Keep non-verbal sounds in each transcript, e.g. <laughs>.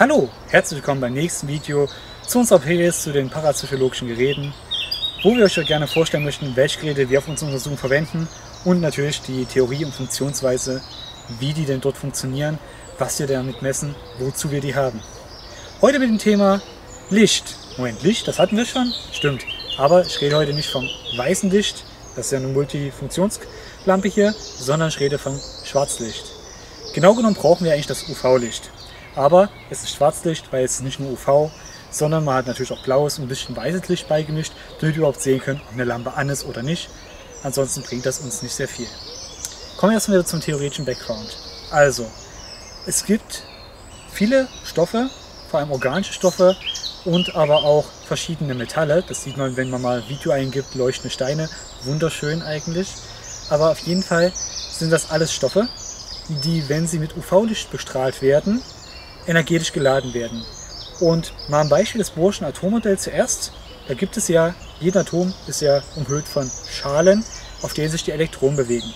Hallo, herzlich willkommen beim nächsten Video zu unserer Playlist zu den parapsychologischen Geräten, wo wir euch gerne vorstellen möchten, welche Geräte wir auf unserer Untersuchung verwenden und natürlich die Theorie und Funktionsweise, wie die denn dort funktionieren, was wir damit messen, wozu wir die haben. Heute mit dem Thema Licht. Moment, Licht, das hatten wir schon? Stimmt. Aber ich rede heute nicht vom weißen Licht, das ist ja eine Multifunktionslampe hier, sondern ich rede vom Schwarzlicht. Genau genommen brauchen wir eigentlich das UV-Licht. Aber es ist Schwarzlicht, weil es nicht nur UV, sondern man hat natürlich auch blaues und ein bisschen weißes Licht beigemischt, damit wir überhaupt sehen können, ob eine Lampe an ist oder nicht. Ansonsten bringt das uns nicht sehr viel. Kommen wir erstmal wieder zum theoretischen Background. Also, es gibt viele Stoffe, vor allem organische Stoffe und aber auch verschiedene Metalle. Das sieht man, wenn man mal Video eingibt, leuchtende Steine. Wunderschön eigentlich. Aber auf jeden Fall sind das alles Stoffe, die, wenn sie mit UV-Licht bestrahlt werden, energetisch geladen werden. Und mal ein Beispiel des Bohrschen Atommodells zuerst. Da gibt es ja, jeder Atom ist ja umhüllt von Schalen, auf denen sich die Elektronen bewegen.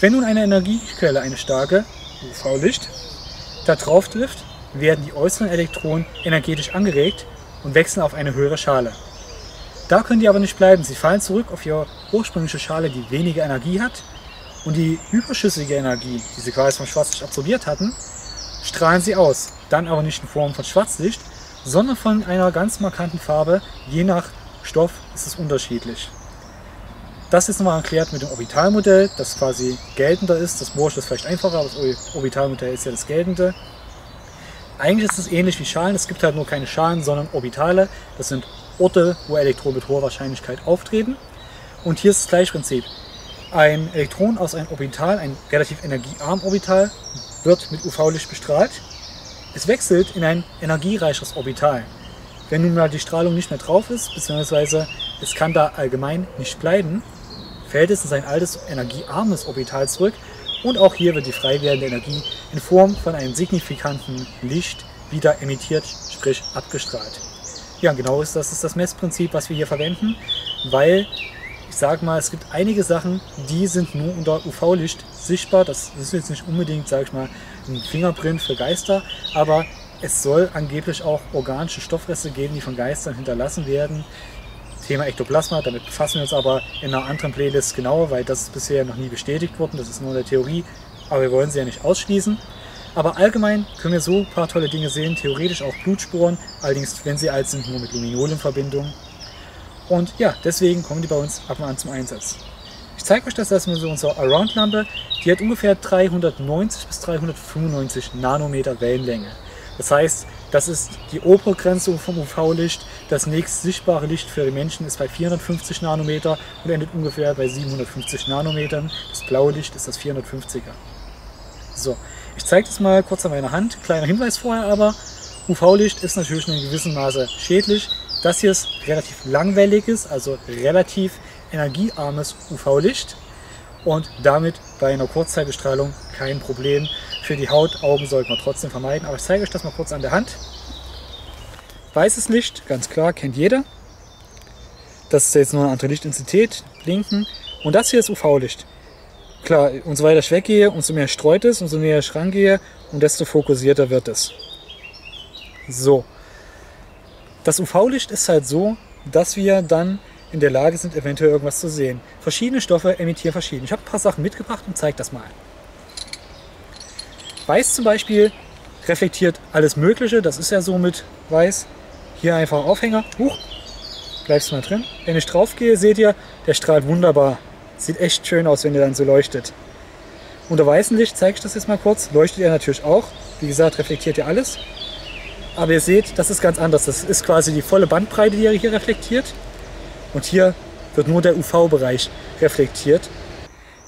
Wenn nun eine Energiequelle, eine starke UV-Licht, da drauf trifft, werden die äußeren Elektronen energetisch angeregt und wechseln auf eine höhere Schale. Da können die aber nicht bleiben. Sie fallen zurück auf ihre ursprüngliche Schale, die weniger Energie hat. Und die überschüssige Energie, die sie quasi vom Schwarzlicht absorbiert hatten, strahlen sie aus. Dann aber nicht in Form von Schwarzlicht, sondern von einer ganz markanten Farbe. Je nach Stoff ist es unterschiedlich. Das ist nochmal erklärt mit dem Orbitalmodell, das quasi geltender ist. Das Bohrsch ist vielleicht einfacher, aber das Orbitalmodell ist ja das geltende. Eigentlich ist es ähnlich wie Schalen, es gibt halt nur keine Schalen, sondern Orbitale. Das sind Orte, wo Elektronen mit hoher Wahrscheinlichkeit auftreten. Und hier ist das gleiche Prinzip. Ein Elektron aus einem Orbital, ein relativ energiearm Orbital, wird mit UV-Licht bestrahlt. Es wechselt in ein energiereicheres Orbital. Wenn nun mal die Strahlung nicht mehr drauf ist, beziehungsweise es kann da allgemein nicht bleiben, fällt es in sein altes energiearmes Orbital zurück und auch hier wird die frei werdende Energie in Form von einem signifikanten Licht wieder emittiert, sprich abgestrahlt. Ja, genau ist das ist das Messprinzip, was wir hier verwenden, weil ich sage mal, es gibt einige Sachen, die sind nur unter UV-Licht sichtbar. Das ist jetzt nicht unbedingt, sage ich mal, ein Fingerprint für Geister, aber es soll angeblich auch organische Stoffreste geben, die von Geistern hinterlassen werden. Thema Ektoplasma, damit befassen wir uns aber in einer anderen Playlist genauer, weil das ist bisher noch nie bestätigt worden. Das ist nur eine Theorie, aber wir wollen sie ja nicht ausschließen. Aber allgemein können wir so ein paar tolle Dinge sehen, theoretisch auch Blutspuren, allerdings, wenn sie alt sind, nur mit Luminol in Verbindung. Und ja, deswegen kommen die bei uns ab und an zum Einsatz. Ich zeige euch das erstmal so unsere Around-Lampe. Die hat ungefähr 390 bis 395 Nanometer Wellenlänge. Das heißt, das ist die obere Grenze vom UV-Licht. Das nächst sichtbare Licht für den Menschen ist bei 450 Nanometer und endet ungefähr bei 750 Nanometern. Das blaue Licht ist das 450er. So, ich zeige das mal kurz an meiner Hand. Kleiner Hinweis vorher aber, UV-Licht ist natürlich in gewissem Maße schädlich. Das hier ist relativ langwelliges, also relativ energiearmes UV-Licht und damit bei einer Kurzzeitbestrahlung kein Problem. Für die Haut, Augen sollte man trotzdem vermeiden, aber ich zeige euch das mal kurz an der Hand. Weißes Licht, ganz klar, kennt jeder. Das ist jetzt nur eine andere Lichtintensität, blinken. Und das hier ist UV-Licht. Klar, umso weiter ich weggehe, umso mehr streut es, umso näher ich rangehe und desto fokussierter wird es. So, das UV-Licht ist halt so, dass wir dann in der Lage sind, eventuell irgendwas zu sehen. Verschiedene Stoffe emittieren verschieden. Ich habe ein paar Sachen mitgebracht und zeige das mal. Weiß zum Beispiel reflektiert alles Mögliche. Das ist ja so mit Weiß. Hier einfach Aufhänger. Huch, bleibst du mal drin. Wenn ich drauf gehe, seht ihr, der strahlt wunderbar. Sieht echt schön aus, wenn der dann so leuchtet. Unter weißem Licht zeige ich das jetzt mal kurz. Leuchtet er natürlich auch. Wie gesagt, reflektiert er alles. Aber ihr seht, das ist ganz anders. Das ist quasi die volle Bandbreite, die er hier reflektiert. Und hier wird nur der UV-Bereich reflektiert.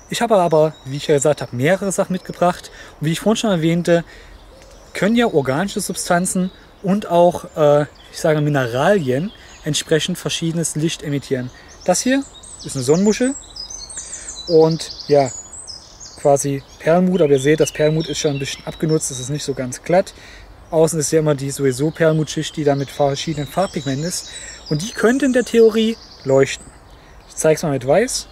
Ich habe aber, wie ich ja gesagt habe, mehrere Sachen mitgebracht. Und wie ich vorhin schon erwähnte, können ja organische Substanzen und auch, äh, ich sage Mineralien, entsprechend verschiedenes Licht emittieren. Das hier ist eine Sonnenmuschel und ja, quasi Perlmut, aber ihr seht, das Perlmut ist schon ein bisschen abgenutzt, das ist nicht so ganz glatt. Außen ist ja immer die sowieso Perlmutschicht, die da mit verschiedenen Farbpigmenten ist. Und die könnte in der Theorie leuchten. Ich zeige es mal mit weiß.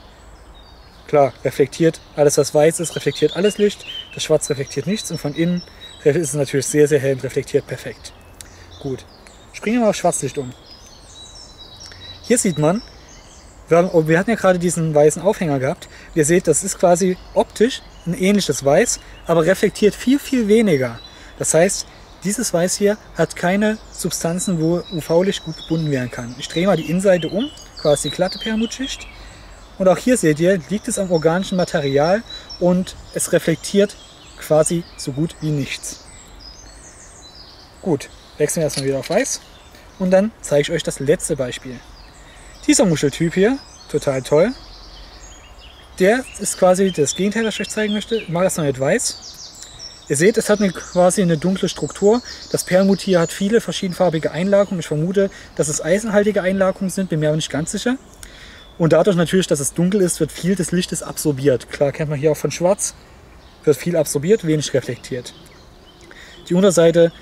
Klar, reflektiert alles, was weiß ist, reflektiert alles Licht. Das Schwarz reflektiert nichts und von innen ist es natürlich sehr, sehr hell und reflektiert perfekt. Gut, springen wir mal auf Schwarzlicht um. Hier sieht man, oh, wir hatten ja gerade diesen weißen Aufhänger gehabt. Ihr seht, das ist quasi optisch ein ähnliches Weiß, aber reflektiert viel, viel weniger. Das heißt, dieses Weiß hier hat keine Substanzen, wo UV-Licht gut gebunden werden kann. Ich drehe mal die Innenseite um, quasi die glatte Perlmuttschicht. Und auch hier seht ihr, liegt es am organischen Material und es reflektiert quasi so gut wie nichts. Gut, wechseln wir erstmal wieder auf Weiß und dann zeige ich euch das letzte Beispiel. Dieser Muscheltyp hier, total toll, der ist quasi das Gegenteil, was ich euch zeigen möchte. Ich mache das noch nicht weiß. Ihr seht, es hat eine, quasi eine dunkle Struktur. Das Perlmut hier hat viele verschiedenfarbige Einlagungen. Ich vermute, dass es eisenhaltige Einlagungen sind, bin mir aber nicht ganz sicher. Und dadurch natürlich, dass es dunkel ist, wird viel des Lichtes absorbiert. Klar kennt man hier auch von Schwarz, wird viel absorbiert, wenig reflektiert. Die Unterseite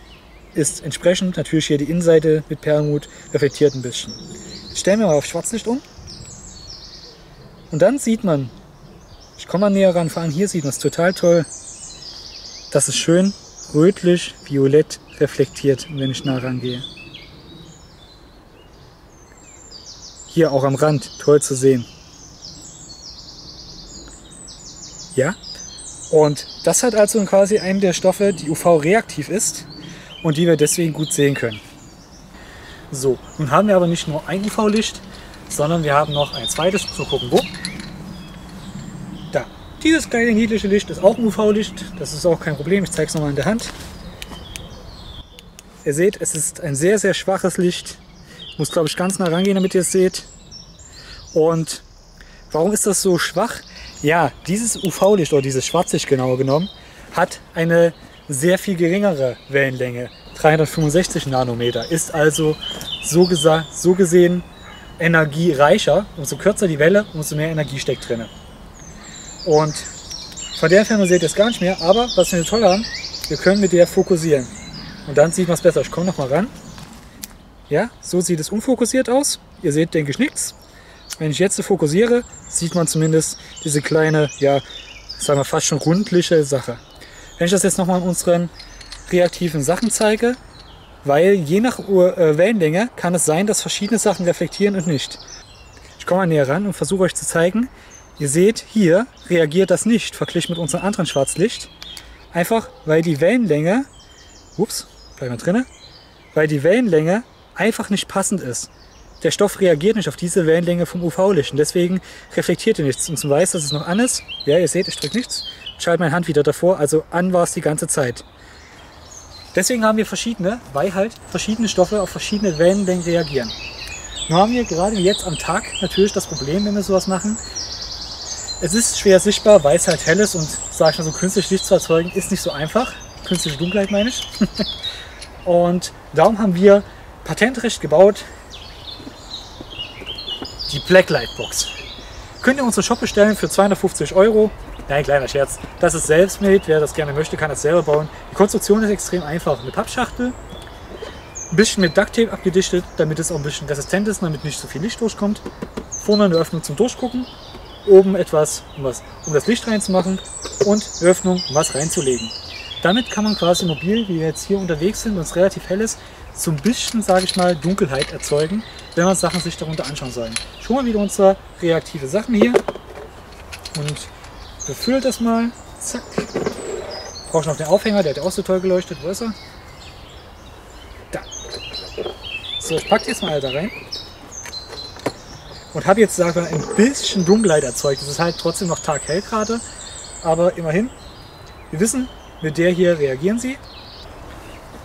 ist entsprechend, natürlich hier die Innenseite mit Perlmut, reflektiert ein bisschen. Jetzt stellen wir mal auf Schwarzlicht um. Und dann sieht man, ich komme mal näher ran, vor allem hier sieht man es total toll, dass es schön rötlich, violett reflektiert, wenn ich nah rangehe. Hier auch am Rand, toll zu sehen. Ja, und das hat also quasi einen der Stoffe, die UV-reaktiv ist und die wir deswegen gut sehen können. So, nun haben wir aber nicht nur ein UV-Licht, sondern wir haben noch ein zweites. Zu gucken, wo? Dieses kleine niedliche Licht ist auch ein UV-Licht. Das ist auch kein Problem. Ich zeige es nochmal in der Hand. Ihr seht, es ist ein sehr, sehr schwaches Licht. Ich muss, glaube ich, ganz nah rangehen, damit ihr es seht. Und warum ist das so schwach? Ja, dieses UV-Licht oder dieses Schwarzlicht genauer genommen hat eine sehr viel geringere Wellenlänge. 365 Nanometer ist also so, so gesehen energiereicher. Umso kürzer die Welle, umso mehr Energie steckt drin. Und von der Entfernung seht ihr es gar nicht mehr, aber was wir toll haben, wir können mit der fokussieren. Und dann sieht man es besser. Ich komme noch mal ran. Ja, so sieht es unfokussiert aus. Ihr seht, denke ich, nichts. Wenn ich jetzt fokussiere, sieht man zumindest diese kleine, ja, sagen wir fast schon rundliche Sache. Wenn ich das jetzt nochmal in unseren reaktiven Sachen zeige, weil je nach äh, Wellenlänge kann es sein, dass verschiedene Sachen reflektieren und nicht. Ich komme mal näher ran und versuche euch zu zeigen. Ihr seht, hier reagiert das nicht verglichen mit unserem anderen Schwarzlicht. Einfach weil die Wellenlänge, ups, bleiben wir drinne, weil die Wellenlänge einfach nicht passend ist. Der Stoff reagiert nicht auf diese Wellenlänge vom UV-Licht und deswegen reflektiert er nichts. Und zum Weiß, dass es noch an ist, ja, ihr seht, ich drücke nichts, schalte meine Hand wieder davor, also an war es die ganze Zeit. Deswegen haben wir verschiedene, weil halt verschiedene Stoffe auf verschiedene Wellenlängen reagieren. Nun haben wir gerade jetzt am Tag natürlich das Problem, wenn wir sowas machen. Es ist schwer sichtbar, weil es halt hell ist und, sag ich mal so, künstlich Licht zu erzeugen ist nicht so einfach. Künstliche Dunkelheit meine ich. <laughs> und darum haben wir Patentrecht gebaut, die Blacklight Box. Könnt ihr unsere Shop bestellen für 250 Euro. Nein, kleiner Scherz. Das ist selbstmade. Wer das gerne möchte, kann das selber bauen. Die Konstruktion ist extrem einfach. Eine Pappschachtel, ein bisschen mit Ducktape abgedichtet, damit es auch ein bisschen resistent ist, damit nicht so viel Licht durchkommt. Vorne eine Öffnung zum Durchgucken. Oben etwas, um, was, um das Licht reinzumachen. Und Öffnung, um was reinzulegen. Damit kann man quasi mobil, wie wir jetzt hier unterwegs sind und es relativ hell ist, so ein bisschen, sage ich mal, Dunkelheit erzeugen, wenn man Sachen sich darunter anschauen soll. Schon mal wieder unsere reaktive Sachen hier und befüllt das mal. Zack. Brauche noch den Aufhänger, der hat auch so toll geleuchtet. Wo ist er? Da. So, ich packe jetzt mal da rein. Und habe jetzt, wir, ein bisschen Dunkelheit erzeugt. Es ist halt trotzdem noch taghell gerade. Aber immerhin, wir wissen, mit der hier reagieren sie.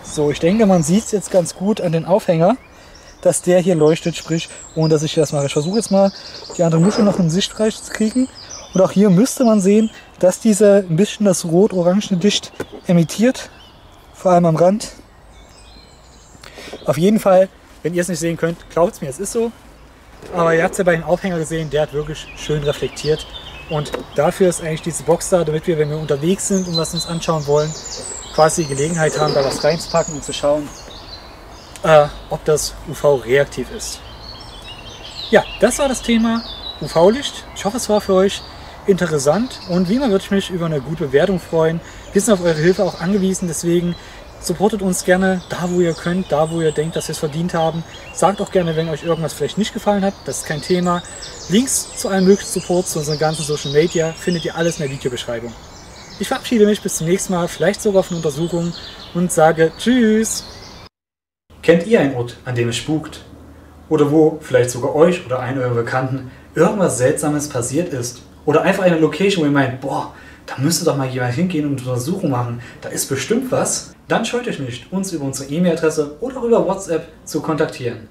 So, ich denke, man sieht es jetzt ganz gut an den Aufhänger, dass der hier leuchtet, sprich, ohne dass ich das mache. Ich versuche jetzt mal, die andere Muschel noch in Sichtbereich zu kriegen. Und auch hier müsste man sehen, dass dieser ein bisschen das rot-orange Licht emittiert, vor allem am Rand. Auf jeden Fall, wenn ihr es nicht sehen könnt, glaubt es mir, es ist so. Aber ihr habt es ja bei dem Aufhänger gesehen, der hat wirklich schön reflektiert. Und dafür ist eigentlich diese Box da, damit wir, wenn wir unterwegs sind und was uns anschauen wollen, quasi die Gelegenheit haben, da was reinzupacken und zu schauen, äh, ob das UV-reaktiv ist. Ja, das war das Thema UV-Licht. Ich hoffe, es war für euch interessant und wie immer würde ich mich über eine gute Bewertung freuen. Wir sind auf eure Hilfe auch angewiesen, deswegen supportet uns gerne da, wo ihr könnt, da, wo ihr denkt, dass wir es verdient haben. Sagt auch gerne, wenn euch irgendwas vielleicht nicht gefallen hat, das ist kein Thema. Links zu allen möglichen Supports, zu unseren ganzen Social Media, findet ihr alles in der Videobeschreibung. Ich verabschiede mich bis zum nächsten Mal, vielleicht sogar auf eine Untersuchung und sage Tschüss. Kennt ihr einen Ort, an dem es spukt? Oder wo vielleicht sogar euch oder einen eurer Bekannten irgendwas Seltsames passiert ist? Oder einfach eine Location, wo ihr meint, boah, da müsste doch mal jemand hingehen und eine Untersuchung machen, da ist bestimmt was? Dann scheut euch nicht, uns über unsere E-Mail-Adresse oder über WhatsApp zu kontaktieren.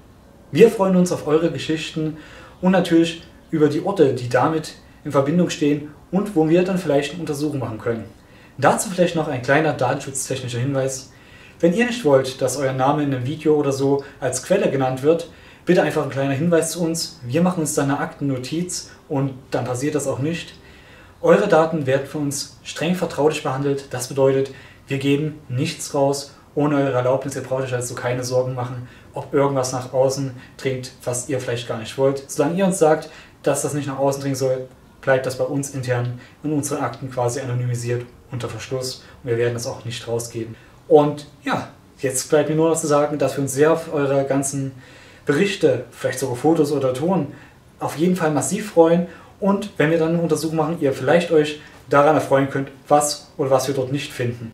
Wir freuen uns auf eure Geschichten und natürlich über die Orte, die damit in Verbindung stehen und wo wir dann vielleicht eine Untersuchung machen können. Dazu vielleicht noch ein kleiner datenschutztechnischer Hinweis. Wenn ihr nicht wollt, dass euer Name in einem Video oder so als Quelle genannt wird, bitte einfach ein kleiner Hinweis zu uns. Wir machen uns dann eine Aktennotiz und dann passiert das auch nicht. Eure Daten werden von uns streng vertraulich behandelt. Das bedeutet, wir geben nichts raus ohne eure Erlaubnis. Ihr braucht euch also keine Sorgen machen, ob irgendwas nach außen dringt, was ihr vielleicht gar nicht wollt. Solange ihr uns sagt, dass das nicht nach außen dringen soll, bleibt das bei uns intern in unseren Akten quasi anonymisiert unter Verschluss und wir werden das auch nicht rausgeben. Und ja, jetzt bleibt mir nur noch zu sagen, dass wir uns sehr auf eure ganzen Berichte, vielleicht sogar Fotos oder Ton, auf jeden Fall massiv freuen und wenn wir dann eine Untersuchung machen, ihr vielleicht euch daran erfreuen könnt, was oder was wir dort nicht finden.